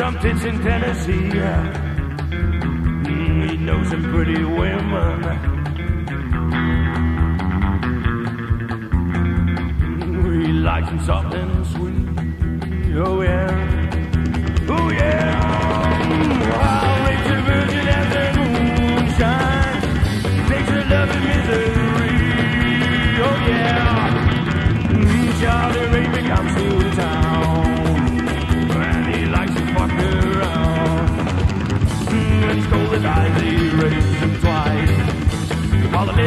Something's in Tennessee. Mm, he knows some pretty women. Mm, he likes him something sweet. Oh yeah. Oh yeah. Mm, As the moon shines. Misery. Oh yeah. Mm, Charlie Ray becomes you.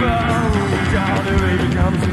down the baby comes